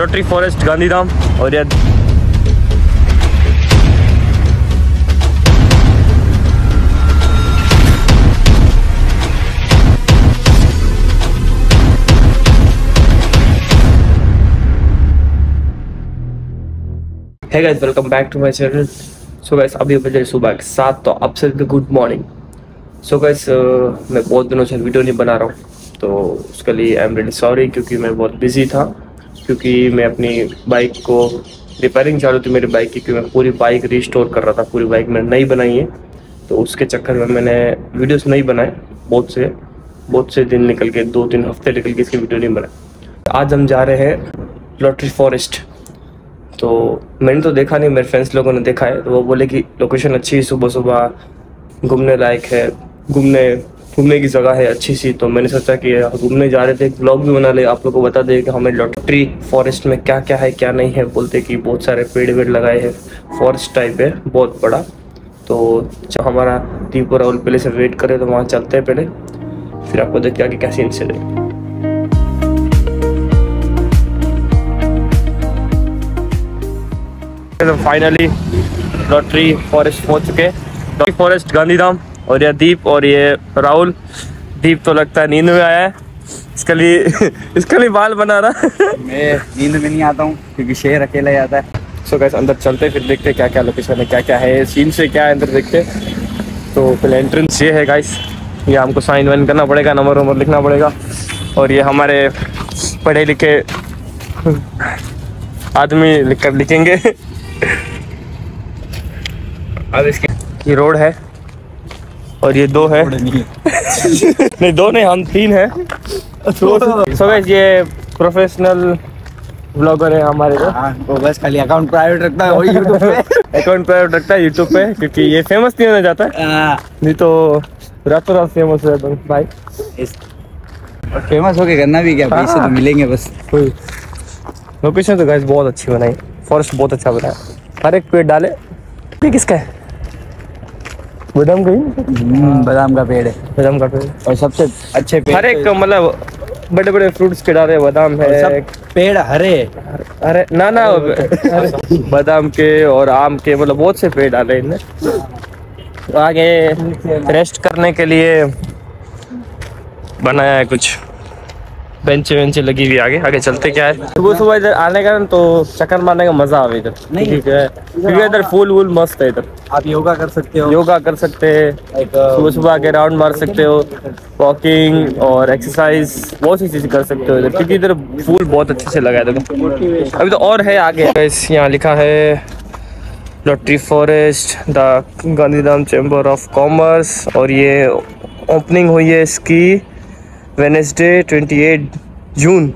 Lottery forest Gandhidham और यह है guys welcome back to my channel so guys अभी बजे सुबह के सात तो आप सभी गुड मॉर्निंग सो गाइस मैं बहुत दिनों से वीडियो नहीं बना रहा हूँ तो उसके लिए आई एम रियली सॉरी क्योंकि मैं बहुत बिज़ी था। क्योंकि मैं अपनी बाइक को रिपेयरिंग चालू थी मेरी बाइक की, क्योंकि मैं पूरी बाइक रिस्टोर कर रहा था, पूरी बाइक मैंने नई बनाई है। तो उसके चक्कर में मैंने वीडियोस नहीं बनाए, बहुत से बहुत से दिन निकल के दो तीन हफ़्ते निकल के इसके वीडियो नहीं बनाए। आज हम जा रहे हैं लॉटरी फॉरेस्ट तो मैंने तो देखा नहीं, मेरे फ्रेंड्स लोगों ने देखा है तो वो बोले कि लोकेशन अच्छी है सुबह सुबह घूमने लायक है, घूमने घूमने की जगह है अच्छी सी तो मैंने सोचा कि घूमने जा रहे थे ब्लॉग भी बना ले, आप लोग को बता दे कि हमें लॉटरी फॉरेस्ट में क्या क्या है, क्या नहीं है, बोलते कि बहुत सारे पेड़ वेड़ लगाए हैं फॉरेस्ट टाइप है, बहुत बड़ा। तो जब हमारा दीप राहुल पहले से वेट करे तो वहाँ चलते हैं पहले, फिर आपको देखते आगे क्या सीन से दें तो फाइनली लॉटरी फॉरेस्ट पहुँच चुके लॉटरी फॉरेस्ट गांधीधाम। और यह दीप और ये राहुल। दीप तो लगता है नींद में आया है। इसके लिए इसके लिए बाल बना रहा मैं नींद में नहीं आता हूँ क्योंकि शेर अकेला ही आता है। सो गैस अंदर चलते फिर देखते क्या क्या लोकेशन है क्या क्या है। सीन से क्या है अंदर देखते। तो पहले एंट्रेंस ये है गाइस ये हमको साइन वाइन करना पड़ेगा नंबर वंबर लिखना पड़ेगा। और ये हमारे पढ़े लिखे आदमी लिख कर लिखेंगे। अब इसके ये रोड है। और ये दो है। नहीं दो नहीं हम तीन हैं। सो गाइस ये प्रोफेशनल ब्लॉगर है हमारे को हाँ वो बस खाली अकाउंट प्राइवेट रखता है वही यूट्यूब पे। अकाउंट पर रखता है यूट्यूब पे क्योंकि ये फ़ेमस नहीं होना चाहता। हाँ, नहीं तो रातों रात फ़ेमस हो। जाता भाई और फ़ेमस होके करना भी क्या? पैसे तो हाँ। मिलेंगे बस। लोकेशन तो गाइस बहुत अच्छी बनाई। फॉरेस्ट बहुत अच्छा बनाया। हर एक पेड़ डाले। ये किसका है? बादाम का ही? हम्म, बादाम का पेड़ है। बादाम का पेड़। और सबसे अच्छे पेड़ हर एक मतलब बड़े बड़े फ्रूट्स के डाले बादाम है। सब पेड़ हरे। अरे ना ना बादाम के और आम के मतलब बहुत से पेड़ डाले इनने। तो आगे रेस्ट करने के लिए बनाया है कुछ। बेंचे वेंचे लगी हुई आगे। आगे चलते क्या है? सुबह सुबह इधर आने का तो चक्कर मारने का मज़ा आवे इधर। नहीं। क्योंकि है। क्योंकि इधर फूल वूल मस्त है इधर। आप योगा कर सकते हो। योगा कर सकते हैं। सुबह सुबह आके राउंड मार सकते हो। वॉकिंग और एक्सरसाइज बहुत सी चीज़ें कर सकते हो इधर। क्योंकि इधर फूल बहुत अच्छे से लगा है देखो। अभी तो और है आगे। यहाँ लिखा है lottery forest the Gandhidham chamber of commerce और ये ओपनिंग हुई है इसकी। वेनेसडे 28 जून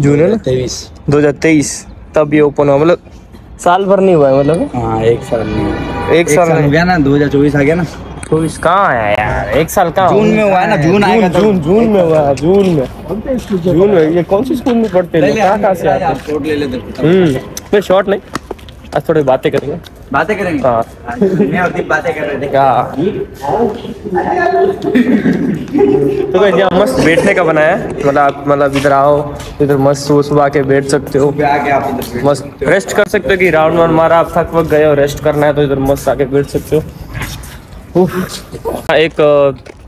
जून है ना? तेईस। 2023 तब ये ओपन हुआ मतलब साल भर नहीं हुआ है मतलब? हाँ एक साल नहीं हुआ। एक एक साल साल हो गया ना दो हज़ार चौबीस आ गया ना। तो इस कहाँ आया यार? एक साल कहाँ जून में हुआ है ना, जून आएगा जून जून में हुआ है, जून में। जून में ये कौन सी स्कूल में पढ़ते हैं? कहाँ कहाँ से आते हैं? शॉट ले लेते हम्म नहीं शॉर्ट नहीं। आज थोड़ी बातें करेंगे। बातें करेंगे? हाँ। मैं और दीप बातें कर रहे थे। क्या तो यहाँ मस्त बैठने का बनाया है? मतलब आप मतलब इधर आओ इधर मस्त सुबह सुबह आके बैठ सकते हो। मस्त रेस्ट कर सकते हो कि राउंड वाउंड मारा आप थक वक गए और रेस्ट करना है तो इधर मस्त आके बैठ सकते हो। उफ। एक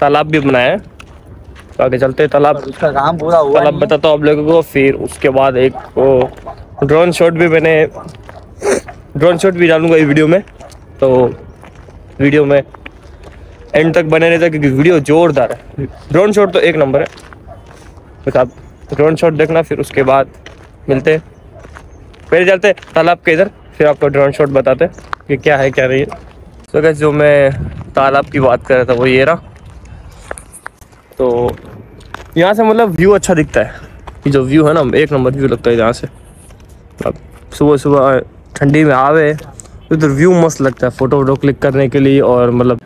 तालाब भी बनाया है। तो आगे चलते हैं तालाब। उसका काम पूरा हुआ तालाब बताता हूँ आप लोगों को फिर उसके बाद एक ड्रोन शॉट भी मैंने ड्रोन शॉट भी डालूँगा इस वीडियो में। तो वीडियो में एंड तक बने रहता क्योंकि वीडियो जोरदार है। ड्रोन शॉट तो एक नंबर है। बस आप ड्रोन शॉट देखना, फिर उसके बाद मिलते पहले चलते तालाब के इधर, फिर आपको ड्रोन शॉट बताते कि क्या है, क्या नहीं। है तो so जो मैं तालाब की बात कर रहा था, वो ये रहा। तो यहाँ से मतलब व्यू अच्छा दिखता है। जो व्यू है ना, एक नंबर व्यू लगता है यहाँ से। अब सुबह सुबह ठंडी में आवे इधर व्यू मस्त लगता है फ़ोटो वोटो क्लिक करने के लिए और मतलब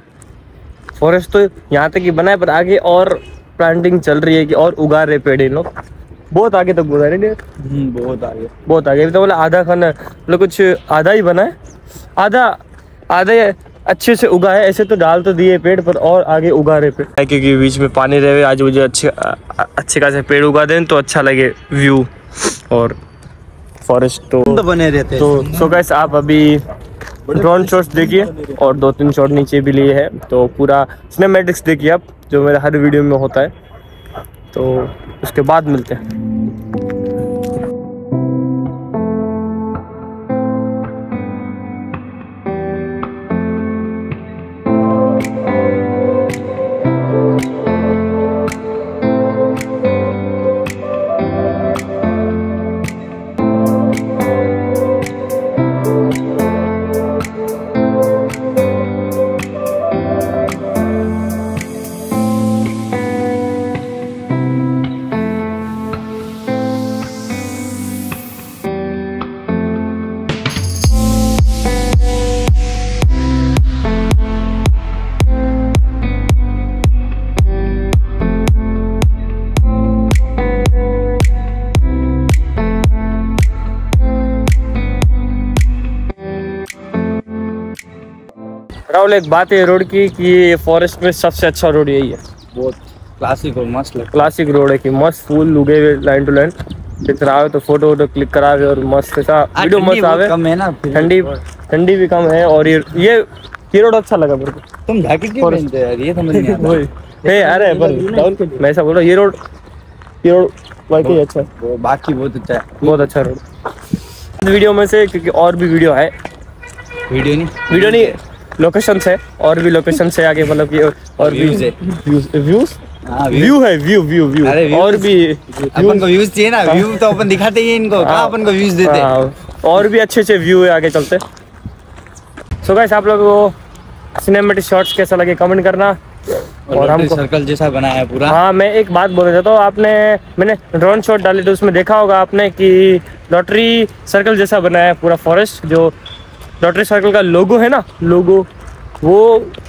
फॉरेस्ट तो यहाँ तक ही बना है पर आगे और प्लांटिंग चल रही है कि और उगा रहे पेड़ इन लोग। बहुत आगे तक उगा रहे हैं। हम्म, बहुत आगे। बहुत आगे। तो बोला आधा खाना मतलब कुछ आधा ही बना है। आधा आधे अच्छे से उगा है ऐसे तो डाल तो दिए पेड़ पर और आगे उगा रहे पेड़। क्योंकि बीच में पानी रहे आज मुझे अच्छे अच्छे खासे पेड़ उगा दें तो अच्छा लगे व्यू और फॉरेस्ट तो तो बने रहते तो सो गैस आप अभी ड्रोन शॉट्स देखिए और दो तीन शॉट नीचे भी लिए हैं। तो पूरा सिनेमेटिक्स देखिए आप जो मेरा हर वीडियो में होता है। तो उसके बाद मिलते हैं। राहुल एक बात है रोड की कि ये फॉरेस्ट में सबसे अच्छा रोड यही है। बहुत क्लासिक और मस्त लगता क्लासिक रोड है कि मस्त फूल उगे हुए लाइन टू लाइन रहा है तो फ़ोटो वोटो क्लिक करावे और मस्त सा वीडियो मस्त आवे। कम है ना ठंडी ठंडी भी कम है और ये ये ये रोड अच्छा लगा मेरे को। तुम जैकेट क्यों पहनते यार? ये समझ नहीं आता हे अरे पर मैं ऐसा बोल रहा हूँ ये रोड ये रोड वाकई अच्छा है। बाकी बहुत अच्छा है। बहुत अच्छा रोड वीडियो में से क्योंकि और भी वीडियो है। वीडियो नहीं। वीडियो नहीं। लोकेशन है और भी लोकेशन से आगे मतलब कि और है। व्यूज़ हाँ व्यू है व्यू व्यू व्यू और भी अपन को व्यूज़ चाहिए ना व्यू तो अपन दिखाते ही इनको। कहाँ अपन को व्यूज़ देते हैं? हाँ, और भी अच्छे अच्छे व्यू है आगे चलते। सो गाइस आप लोगों को सिनेमेटिक शॉट्स कैसा लगे कमेंट करना। और हमको सर्कल जैसा बनाया है पूरा। हाँ मैं एक बात बोलना चाहता हूँ आपने मैंने ड्रोन शॉट डाली तो उसमें देखा होगा आपने कि लॉटरी सर्कल जैसा बनाया है पूरा फॉरेस्ट जो लॉटरी सर्कल का लोगो है ना? लोगो वो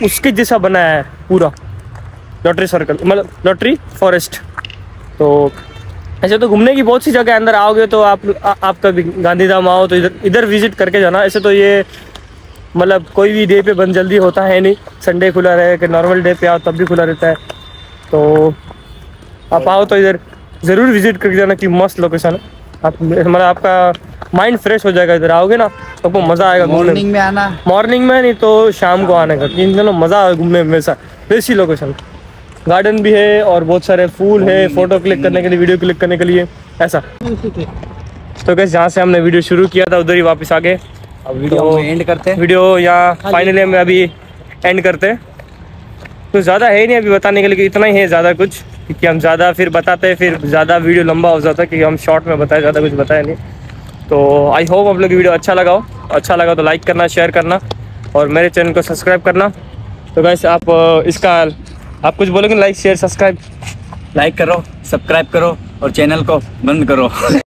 उसके जैसा बनाया है पूरा। लॉटरी सर्कल मतलब लॉटरी फॉरेस्ट तो ऐसे तो घूमने की बहुत सी जगह अंदर आओगे तो आप आ, आप कभी गांधीधाम आओ तो इधर इधर विज़िट करके जाना। ऐसे तो ये मतलब कोई भी डे पे बंद जल्दी होता है नहीं। संडे खुला रहे कि नॉर्मल डे पे आओ तब भी खुला रहता है। तो आप आओ तो इधर ज़रूर विज़िट करके जाना कि मस्त लोकेशन है। आप मतलब आपका माइंड फ्रेश हो जाएगा इधर। आओगे ना तो आपको मज़ा आएगा मॉर्निंग में। आना। मॉर्निंग में नहीं तो शाम को आने का। इन दोनों मज़ा आए घूमने में वैसी। लोकेशन गार्डन भी है और बहुत सारे फूल है फ़ोटो क्लिक करने के लिए वीडियो क्लिक करने के लिए ऐसा। तो कैसे जहाँ से हमने वीडियो शुरू किया था उधर ही वापस आ गए अब वीडियो तो- एंड करते हैं। वीडियो यहाँ फाइनली हम अभी एंड करते हैं। तो ज़्यादा है नहीं अभी बताने के लिए कि इतना ही है ज़्यादा कुछ। क्योंकि हम ज़्यादा फिर बताते हैं फिर ज़्यादा वीडियो लंबा हो जाता है क्योंकि हम शॉर्ट में बताए ज़्यादा कुछ बताया नहीं। तो आई होप आप लोग वीडियो अच्छा लगाओ अच्छा लगा तो लाइक करना शेयर करना और मेरे चैनल को सब्सक्राइब करना। तो गैस आप इसका, आप कुछ बोलोगे? लाइक शेयर सब्सक्राइब लाइक करो सब्सक्राइब करो और चैनल को बंद करो।